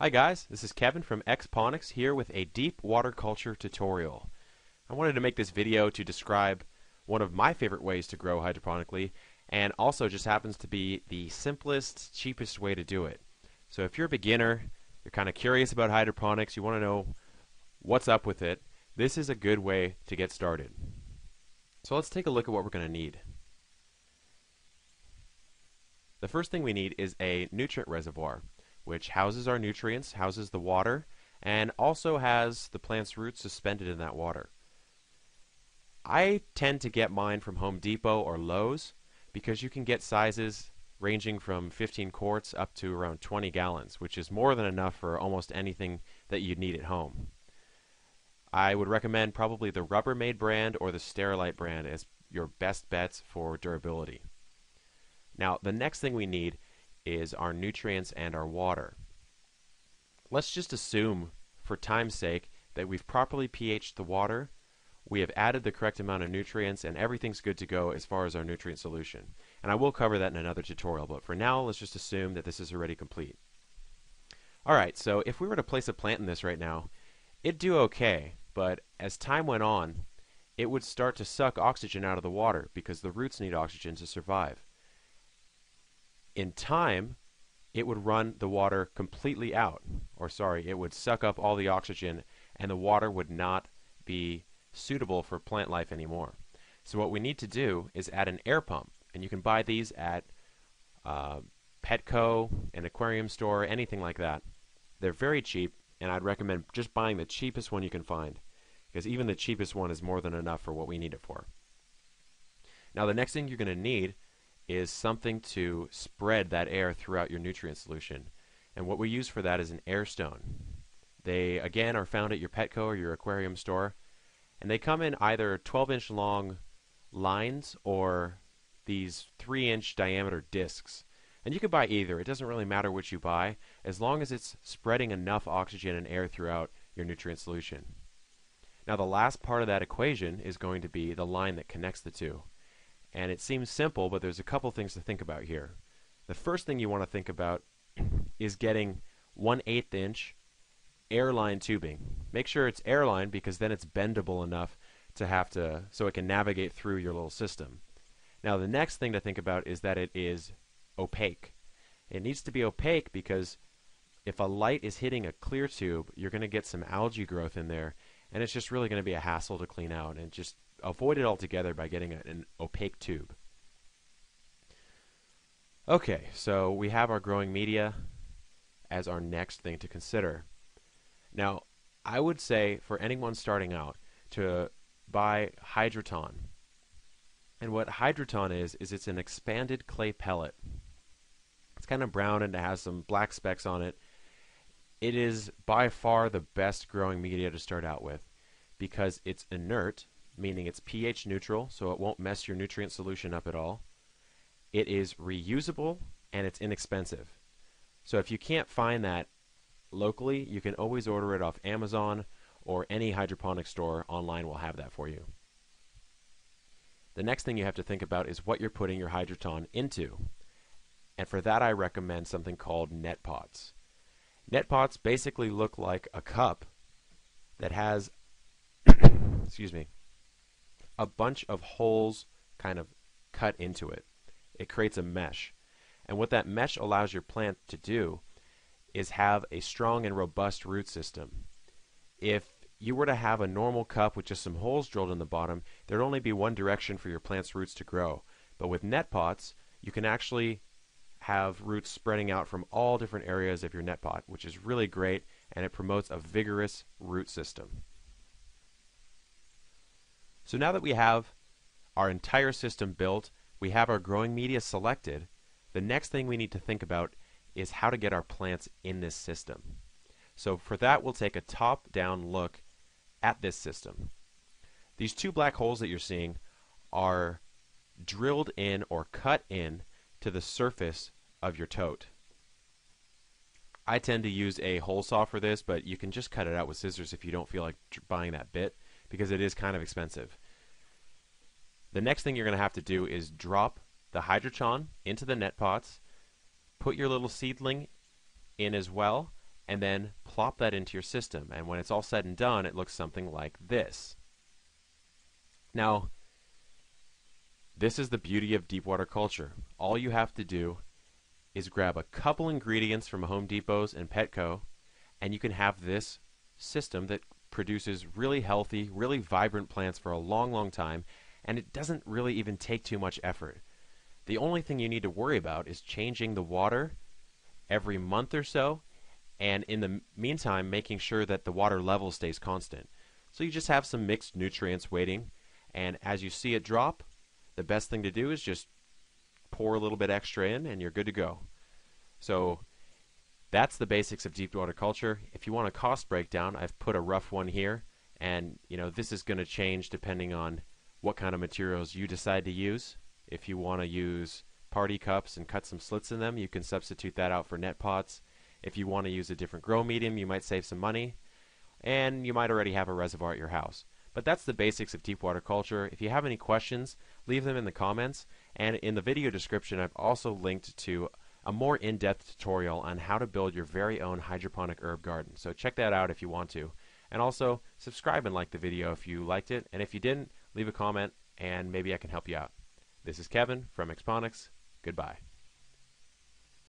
Hi guys, this is Kevin from Xponics here with a deep water culture tutorial. I wanted to make this video to describe one of my favorite ways to grow hydroponically and also just happens to be the simplest, cheapest way to do it. So if you're a beginner, you're kind of curious about hydroponics, you want to know what's up with it, this is a good way to get started. So let's take a look at what we're going to need. The first thing we need is a nutrient reservoir which houses our nutrients, houses the water, and also has the plant's roots suspended in that water. I tend to get mine from Home Depot or Lowe's because you can get sizes ranging from 15 quarts up to around 20 gallons, which is more than enough for almost anything that you'd need at home. I would recommend probably the Rubbermaid brand or the Sterilite brand as your best bets for durability. Now, the next thing we need is our nutrients and our water. Let's just assume, for time's sake, that we've properly pHed the water, we have added the correct amount of nutrients, and everything's good to go as far as our nutrient solution. And I will cover that in another tutorial, but for now, let's just assume that this is already complete. Alright, so if we were to place a plant in this right now, it'd do okay, but as time went on, it would start to suck oxygen out of the water because the roots need oxygen to survive in time, it would run the water completely out. Or, sorry, it would suck up all the oxygen, and the water would not be suitable for plant life anymore. So, what we need to do is add an air pump. And you can buy these at uh, Petco, an aquarium store, anything like that. They're very cheap, and I'd recommend just buying the cheapest one you can find. Because even the cheapest one is more than enough for what we need it for. Now, the next thing you're going to need is something to spread that air throughout your nutrient solution. And what we use for that is an air stone. They, again, are found at your Petco or your aquarium store. And they come in either 12 inch long lines or these 3 inch diameter discs. And you can buy either. It doesn't really matter which you buy, as long as it's spreading enough oxygen and air throughout your nutrient solution. Now, the last part of that equation is going to be the line that connects the two. And it seems simple, but there's a couple things to think about here. The first thing you want to think about is getting 1 8 inch airline tubing. Make sure it's airline because then it's bendable enough to have to, so it can navigate through your little system. Now, the next thing to think about is that it is opaque. It needs to be opaque because if a light is hitting a clear tube, you're going to get some algae growth in there, and it's just really going to be a hassle to clean out and just avoid it altogether by getting an opaque tube. Okay, so we have our growing media as our next thing to consider. Now, I would say for anyone starting out to buy Hydroton. And what Hydroton is, is it's an expanded clay pellet. It's kind of brown and it has some black specks on it. It is by far the best growing media to start out with because it's inert, meaning it's pH neutral, so it won't mess your nutrient solution up at all. It is reusable and it's inexpensive. So if you can't find that locally, you can always order it off Amazon or any hydroponic store online will have that for you. The next thing you have to think about is what you're putting your hydroton into. And for that I recommend something called net pots. Net pots basically look like a cup that has excuse me a bunch of holes kind of cut into it. It creates a mesh. And what that mesh allows your plant to do is have a strong and robust root system. If you were to have a normal cup with just some holes drilled in the bottom, there'd only be one direction for your plant's roots to grow. But with net pots, you can actually have roots spreading out from all different areas of your net pot, which is really great and it promotes a vigorous root system. So now that we have our entire system built, we have our growing media selected, the next thing we need to think about is how to get our plants in this system. So for that, we'll take a top-down look at this system. These two black holes that you're seeing are drilled in or cut in to the surface of your tote. I tend to use a hole saw for this, but you can just cut it out with scissors if you don't feel like buying that bit because it is kind of expensive. The next thing you're going to have to do is drop the hydroton into the net pots, put your little seedling in as well, and then plop that into your system. And when it's all said and done, it looks something like this. Now, this is the beauty of deep water culture. All you have to do is grab a couple ingredients from Home Depot's and Petco, and you can have this system that produces really healthy, really vibrant plants for a long, long time, and it doesn't really even take too much effort. The only thing you need to worry about is changing the water every month or so, and in the meantime, making sure that the water level stays constant. So you just have some mixed nutrients waiting, and as you see it drop, the best thing to do is just pour a little bit extra in, and you're good to go. So that's the basics of deep water culture. If you want a cost breakdown, I've put a rough one here, and you know this is going to change depending on what kind of materials you decide to use. If you want to use party cups and cut some slits in them, you can substitute that out for net pots. If you want to use a different grow medium, you might save some money, and you might already have a reservoir at your house. But that's the basics of deep water culture. If you have any questions, leave them in the comments. And in the video description, I've also linked to a more in-depth tutorial on how to build your very own hydroponic herb garden. So check that out if you want to. And also, subscribe and like the video if you liked it. And if you didn't, leave a comment and maybe I can help you out. This is Kevin from Xponics. Goodbye.